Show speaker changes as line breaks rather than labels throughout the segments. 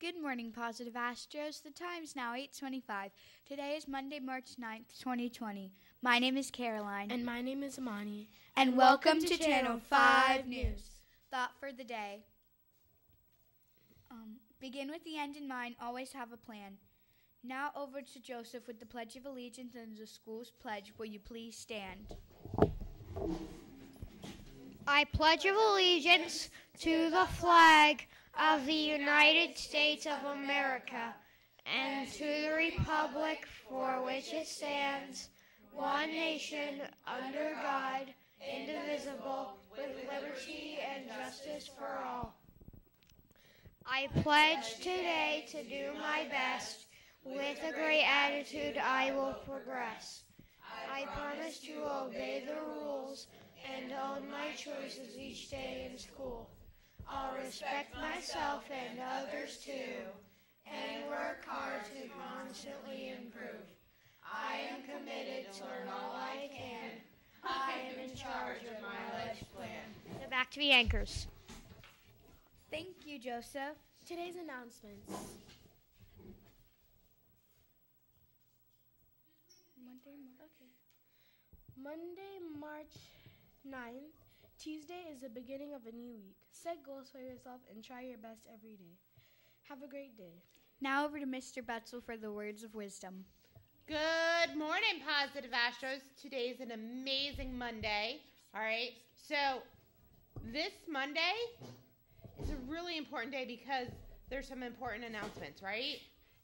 Good morning, Positive Astros. The time's now 8:25. Today is Monday, March 9th, 2020. My name is Caroline.
And my name is Amani.
And, welcome, to, Channel 5 News. Thought for the day. Um, begin with the end in mind. Always have a plan. Now over to Joseph with the Pledge of Allegiance and the school's pledge. Will you please stand?
I pledge of allegiance to the flag of the United States of America and to the republic for which it stands, one nation, under God, indivisible, with liberty and justice for all. I pledge today to do my best. With a great attitude, I will progress. I promise to obey the rules and own my choices each day in school. I'll respect myself and others too, and work hard to constantly improve. I am committed to learn all I can. I am in charge of my life's plan.
Now back to the anchors.
Thank you, Joseph.
Today's announcements.
Monday, March.
Monday, March 9th, Tuesday is the beginning of a new week. Set goals for yourself and try your best every day. Have a great day.
Now over to Mr. Betzel for the words of wisdom.
Good morning, Positive Astros. Today is an amazing Monday. All right. So, this Monday is a really important day because there's some important announcements, right?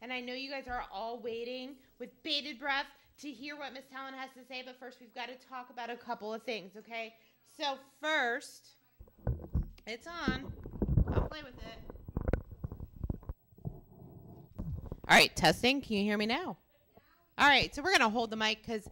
And I know you guys are all waiting with bated breath to hear what Miss Talon has to say, but first we've got to talk about a couple of things, okay? So, first, it's on. I'll play with it. All right, testing. Can you hear me now? All right, so we're going to hold the mic because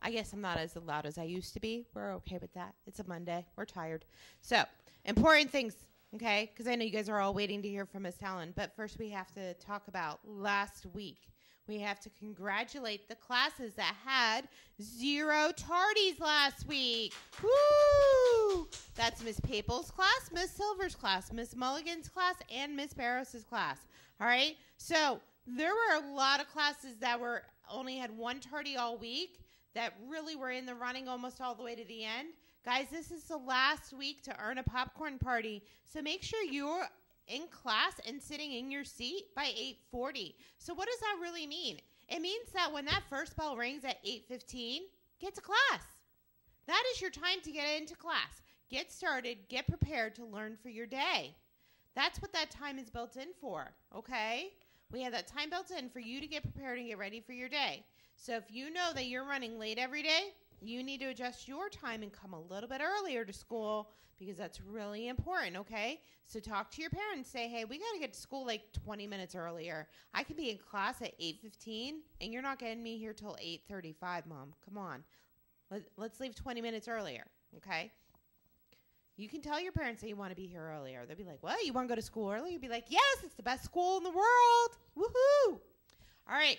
I guess I'm not as loud as I used to be. We're okay with that. It's a Monday. We're tired. So, important things, okay? Because I know you guys are all waiting to hear from Miss Talon. But first, we have to talk about last week. We have to congratulate the classes that had zero tardies last week. Woo! That's Miss Paple's class, Miss Silver's class, Miss Mulligan's class, and Miss Barros's class. All right? So, there were a lot of classes that were only had one tardy all week that really were in the running almost all the way to the end. Guys, this is the last week to earn a popcorn party. So make sure you're in class and sitting in your seat by 8:40. So what does that really mean? It means that when that first bell rings at 8:15, get to class. That is your time to get into class. Get started, get prepared to learn for your day. That's what that time is built in for, okay? We have that time built in for you to get prepared and get ready for your day. So if you know that you're running late every day, you need to adjust your time and come a little bit earlier to school because that's really important, okay? So talk to your parents, say, "Hey, we got to get to school like 20 minutes earlier. I could be in class at 8:15 and you're not getting me here till 8:35, mom. Come on. Let, let's leave 20 minutes earlier, okay? You can tell your parents that you want to be here earlier. They'll be like, "What? You want to go to school early?" You'll be like, "Yes, it's the best school in the world. Woohoo!" All right.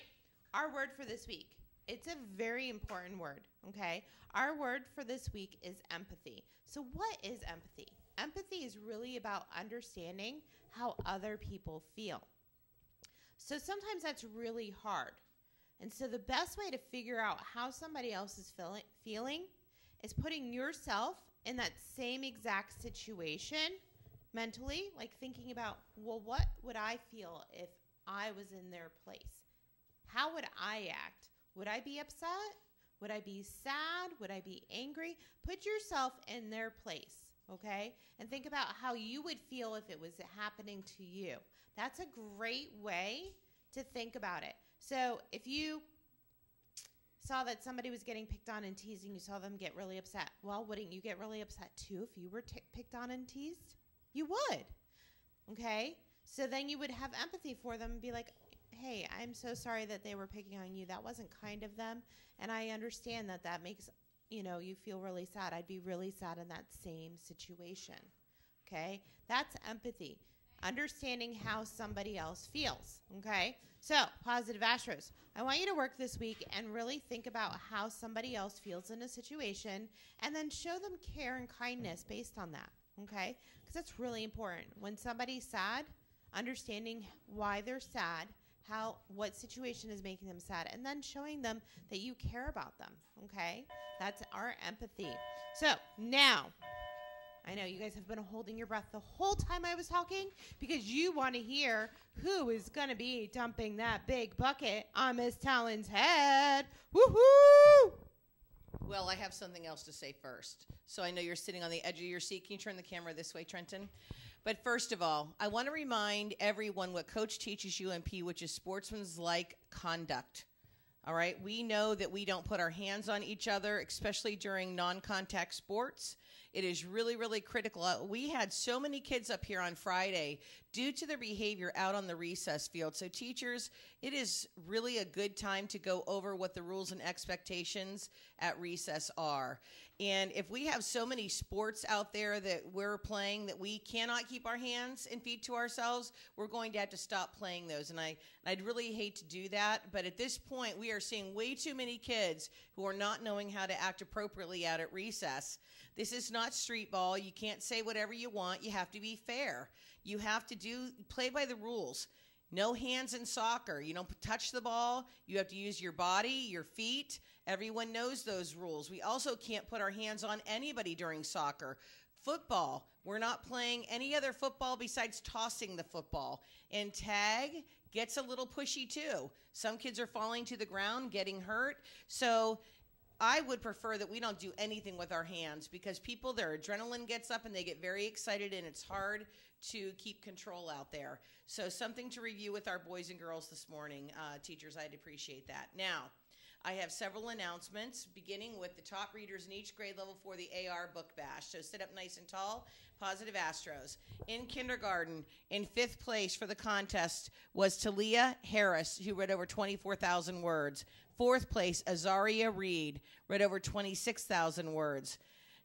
Our word for this week. It's a very important word, okay? Our word for this week is empathy. So, what is empathy? Empathy is really about understanding how other people feel. So, sometimes that's really hard. And so, the best way to figure out how somebody else is feeling, feeling is putting yourself in that same exact situation mentally, like thinking about, well, what would I feel if I was in their place? How would I act? Would I be upset? Would I be sad? Would I be angry? Put yourself in their place, okay? And think about how you would feel if it was happening to you. That's a great way to think about it. So if you saw that somebody was getting picked on and teased and you saw them get really upset, well, wouldn't you get really upset too if you were t- picked on and teased? You would, okay? So then you would have empathy for them and be like, hey, I'm so sorry that they were picking on you. That wasn't kind of them. And I understand that that makes, you know, you feel really sad. I'd be really sad in that same situation. Okay? That's empathy. Understanding how somebody else feels. Okay? So, positive Astros. I want you to work this week and really think about how somebody else feels in a situation and then show them care and kindness based on that. Okay? Because that's really important. When somebody's sad, understanding why they're sad, how what situation is making them sad, and then showing them that you care about them. Okay, that's our empathy. So now. I know you guys have been holding your breath the whole time I was talking because you want to hear who is going to be dumping that big bucket on Miss Talon's head. Woohoo!
Well, I have something else to say first. So I know you're sitting on the edge of your seat. Can you turn the camera this way, Trenton? But first of all, I want to remind everyone what Coach teaches UMP, which is sportsman's like conduct. All right. We know that we don't put our hands on each other, especially during non contact sports. It is really, really critical. Uh, we had so many kids up here on Friday due to their behavior out on the recess field. So, teachers, it is really a good time to go over what the rules and expectations at recess are. And if we have so many sports out there that we're playing that we cannot keep our hands and feet to ourselves, we're going to have to stop playing those. And I, I'd really hate to do that. But at this point, we are seeing way too many kids who are not knowing how to act appropriately out at recess. This is not street ball. You can't say whatever you want. You have to be fair. You have to do play by the rules. No hands in soccer. You don't touch the ball. You have to use your body, your feet. Everyone knows those rules. We also can't put our hands on anybody during soccer. Football, we're not playing any other football besides tossing the football. And tag gets a little pushy too. Some kids are falling to the ground, getting hurt. So I would prefer that we don't do anything with our hands because people, their adrenaline gets up and they get very excited, and it's hard to keep control out there. So, something to review with our boys and girls this morning. Uh, teachers, I'd appreciate that. Now, I have several announcements, beginning with the top readers in each grade level for the AR Book Bash. So sit up nice and tall. Positive Astros. In kindergarten, in fifth place for the contest was Talia Harris, who read over 24,000 words. Fourth place, Azaria Reed, read over 26,000 words.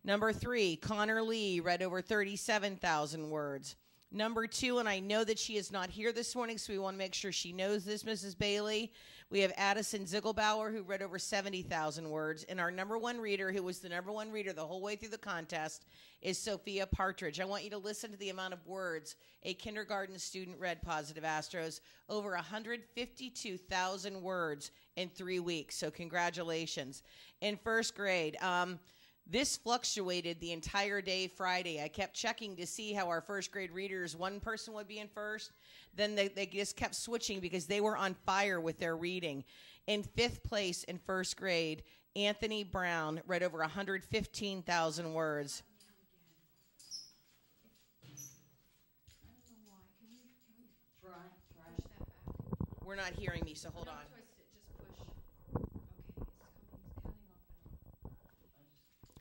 Number three, Connor Lee, read over 37,000 words. Number two, and I know that she is not here this morning, so we want to make sure she knows this, Mrs. Bailey. We have Addison Ziegelbauer, who read over 70,000 words. And our number one reader, who was the number one reader the whole way through the contest, is Sophia Partridge. I want you to listen to the amount of words a kindergarten student read Positive Astros over 152,000 words in three weeks. So, congratulations. In first grade, um, this fluctuated the entire day Friday. I kept checking to see how our first grade readers, one person would be in first, then they, they just kept switching because they were on fire with their reading. In fifth place in first grade, Anthony Brown read over 115,000 words. We're not hearing me, so hold on.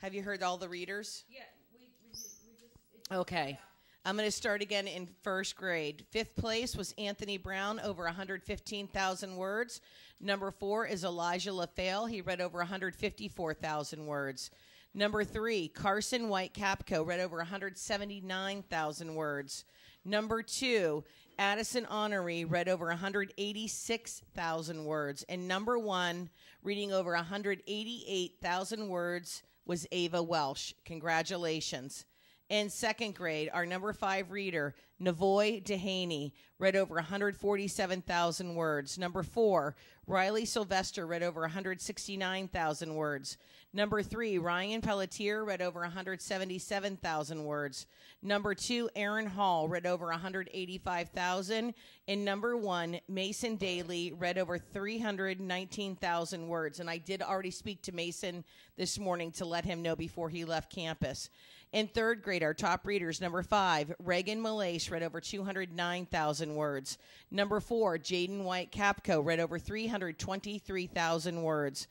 Have you heard all the readers?
Yeah, we, we, just, we just
Okay. I'm going to start again in first grade. Fifth place was Anthony Brown, over 115,000 words. Number four is Elijah LaFale. He read over 154,000 words. Number three, Carson White Capco, read over 179,000 words. Number two, Addison Honoree read over 186,000 words. And number one, reading over 188,000 words, was Ava Welsh. Congratulations. In second grade, our number five reader, Navoy Dehaney, read over 147,000 words. Number four, Riley Sylvester read over 169,000 words. Number three, Ryan Pelletier read over 177,000 words. Number two, Aaron Hall read over 185,000. And number one, Mason Daly read over 319,000 words. And I did already speak to Mason this morning to let him know before he left campus. In third grade, our top readers, number five, Reagan Malace read over 209,000 words. Number four, Jaden White Capco read over 323,000 words.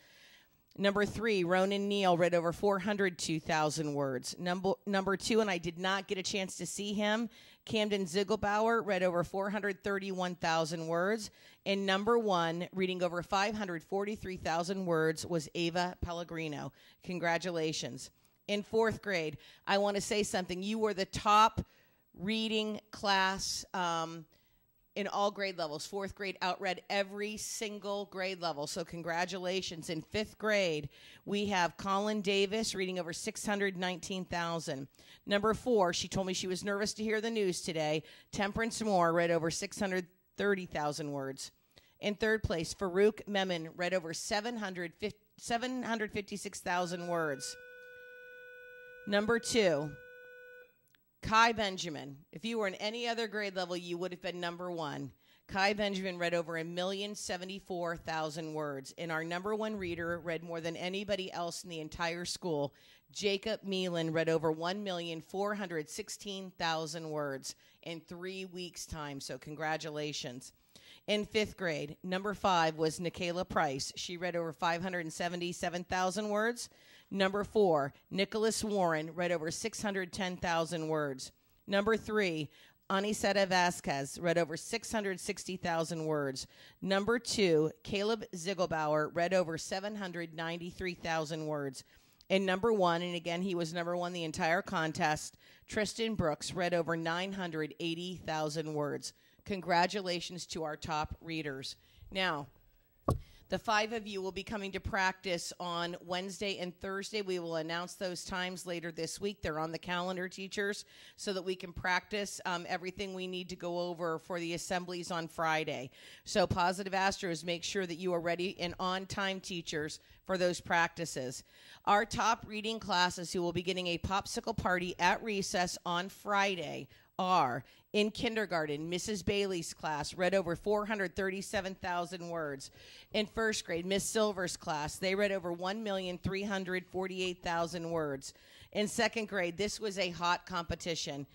Number three, Ronan Neal read over 402,000 words. Number, number two, and I did not get a chance to see him, Camden Ziegelbauer read over 431,000 words. And number one, reading over 543,000 words, was Ava Pellegrino. Congratulations. In fourth grade, I want to say something. You were the top reading class. Um, in all grade levels. Fourth grade outread every single grade level. So, congratulations. In fifth grade, we have Colin Davis reading over 619,000. Number four, she told me she was nervous to hear the news today. Temperance Moore read over 630,000 words. In third place, Farouk Memon read over 750 756,000 words. Number two, Kai Benjamin. If you were in any other grade level, you would have been number one. Kai Benjamin read over a million seventy-four thousand words, and our number one reader read more than anybody else in the entire school. Jacob Meelan read over one million four hundred sixteen thousand words in three weeks' time. So congratulations. In fifth grade, number five was Nikayla Price. She read over 577,000 words. Number four, Nicholas Warren read over 610,000 words. Number three, Aniseta Vasquez read over 660,000 words. Number two, Caleb Ziegelbauer read over 793,000 words. And number one, and again, he was number one the entire contest, Tristan Brooks read over 980,000 words. Congratulations to our top readers. Now, the five of you will be coming to practice on Wednesday and Thursday. We will announce those times later this week. They're on the calendar, teachers, so that we can practice um, everything we need to go over for the assemblies on Friday. So, Positive Astros, make sure that you are ready and on time, teachers, for those practices. Our top reading classes who will be getting a popsicle party at recess on Friday are in kindergarten, Mrs. Bailey's class read over 437,000 words. In first grade, Miss Silver's class, they read over 1,348,000 words. In second grade, this was a hot competition.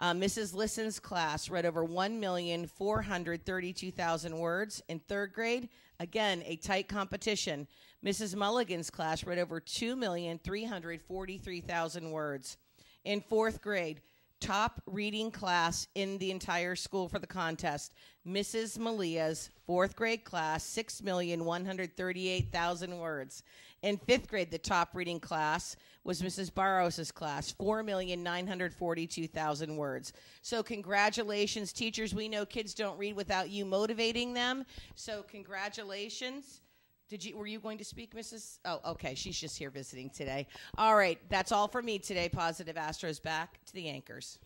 Uh, Mrs. Listen's class read over 1,432,000 words. In third grade, again, a tight competition. Mrs. Mulligan's class read over 2,343,000 words. In fourth grade, top reading class in the entire school for the contest. Mrs. Malia's fourth grade class, 6,138,000 words. In fifth grade, the top reading class was Mrs. Barros's class, 4,942,000 words. So, congratulations, teachers. We know kids don't read without you motivating them. So, congratulations. Did you were you going to speak, Mrs. Oh, okay. She's just here visiting today. All right, that's all for me today. Positive Astros back to the anchors.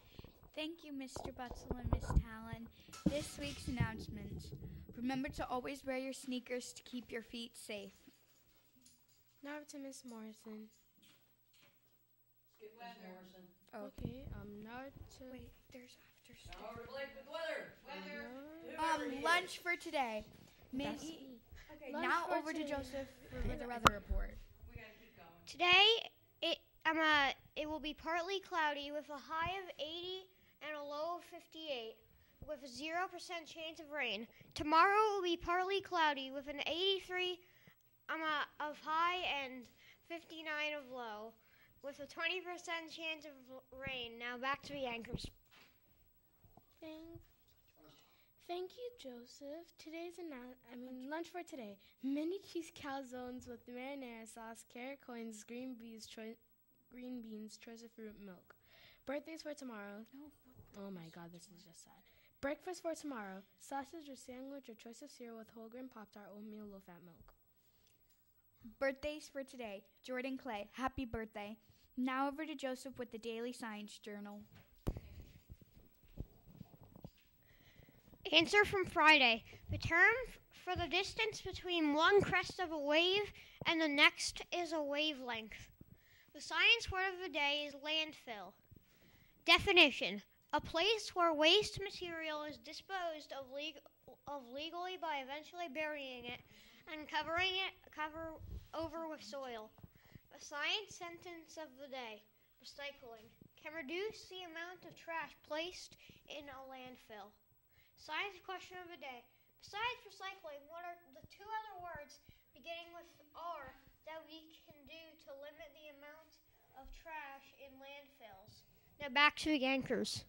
Thank you, Mr. Butzel and Miss Talon. This week's announcements. Remember to always wear your sneakers to keep your feet safe.
Now to Miss Morrison.
Good weather.
Oh.
Okay, um, now to.
Wait, there's after
Weather. Weather.
Um, lunch for today. Minnie.
That's me.
Okay,
Lunch
now
for
over to. Joseph for the weather report.
Today, it um, uh, it will be partly cloudy with a high of 80 and a low of 58, with a zero percent chance of rain. Tomorrow it will be partly cloudy with an 83 um, uh, of high and 59 of low, with a 20 percent chance of rain. Now back to the anchors.
Thank, thank you, Joseph. Today's annou- I mean lunch for today: mini cheese calzones with marinara sauce, carrot coins, green beans, choi- green beans, choice of fruit, milk. Birthdays for tomorrow. No. Oh my God, this is just sad. Breakfast for tomorrow: sausage or sandwich or choice of cereal with whole grain pop tart, oatmeal, low fat milk.
Birthdays for today. Jordan Clay, happy birthday. Now over to Joseph with the Daily Science Journal.
Answer from Friday. The term for the distance between one crest of a wave and the next is a wavelength. The science word of the day is landfill. Definition A place where waste material is disposed of, leg- of legally by eventually burying it and covering it cover over with soil. The science sentence of the day Recycling can reduce the amount of trash placed in a landfill. Science question of the day. Besides recycling, what are the two other words beginning with R that we can do to limit the amount of trash in landfills? Now back to the anchors.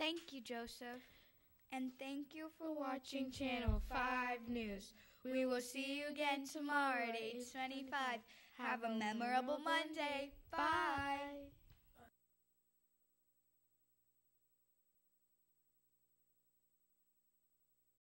Thank you, Joseph. And thank you for watching Channel 5 News. We will see you again tomorrow at 8.25. Have a memorable Monday. Bye.